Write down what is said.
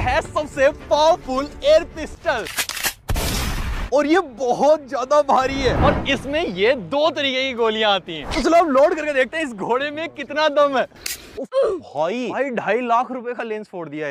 है सबसे powerful air pistol और ये बहुत ज़्यादा भारी है। और इसमें ये दो तरीके की गोलियाँ आती हैं। तो चलो हम लोड करके देखते हैं इस घोड़े में कितना दम है। भाई भाई ढाई लाख रुपए का लेंस फोड़ दिया यार।